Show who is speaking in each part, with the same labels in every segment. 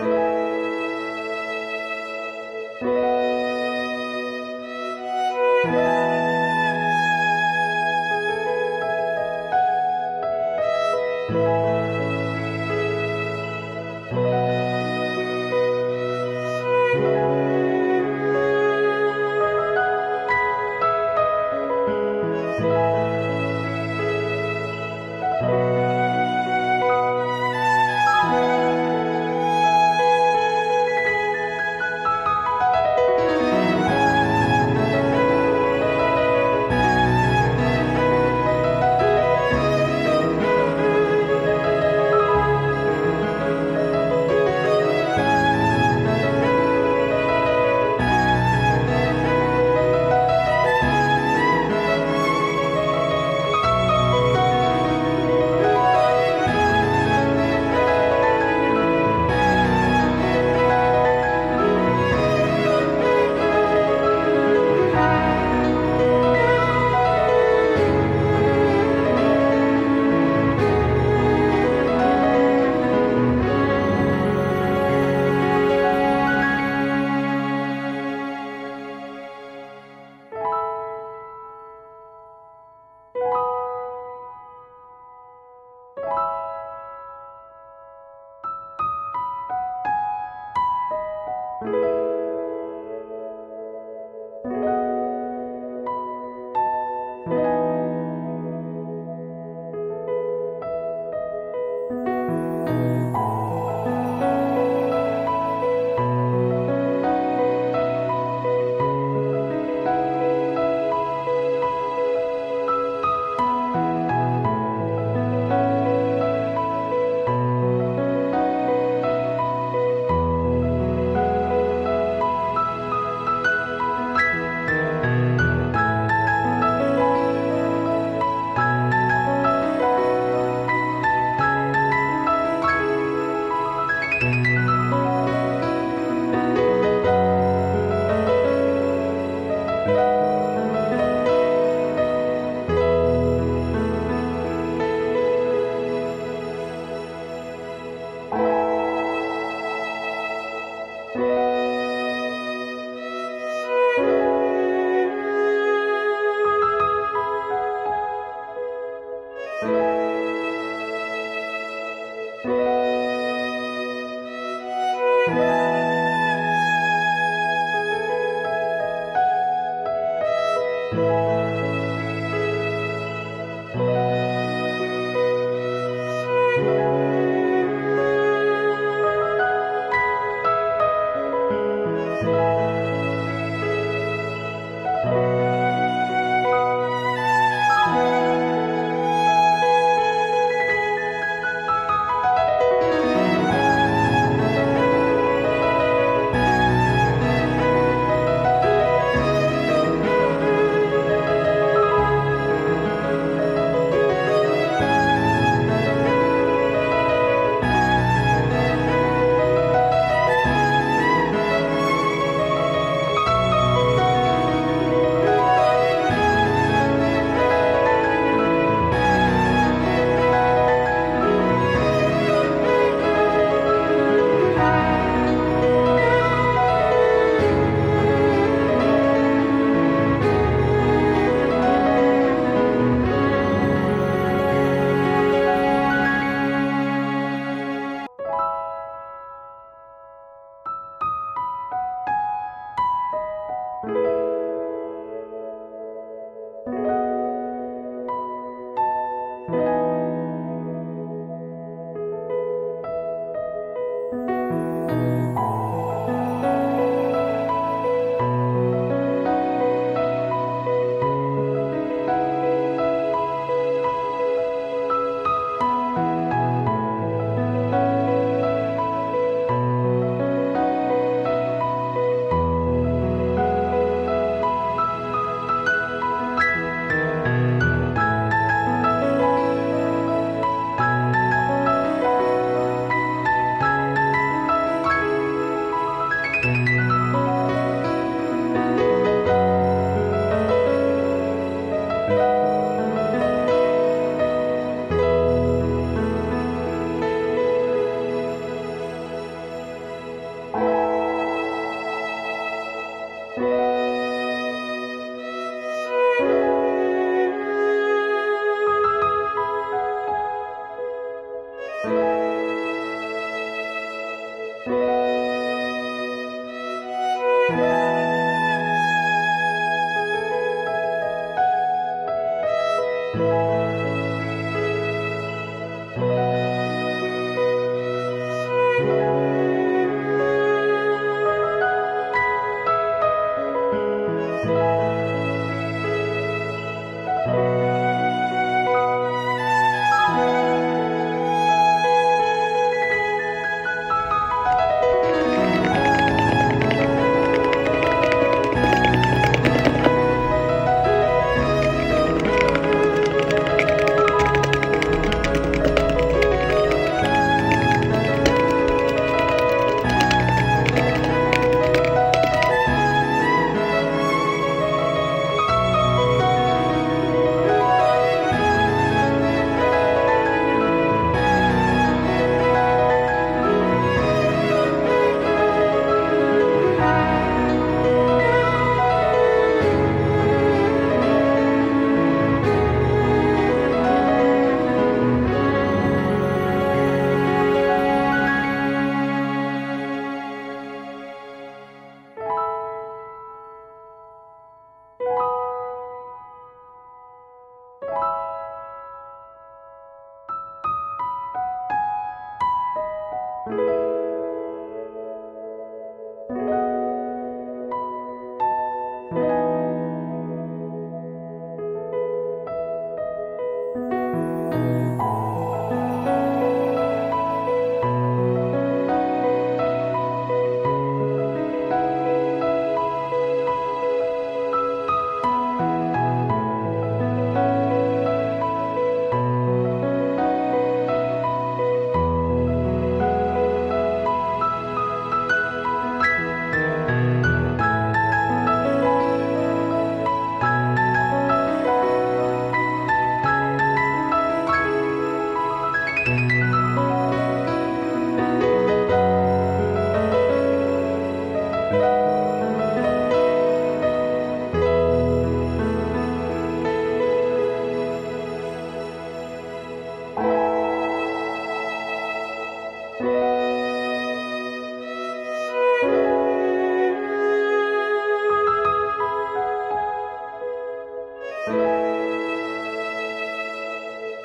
Speaker 1: Música Bye.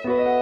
Speaker 1: Thank you.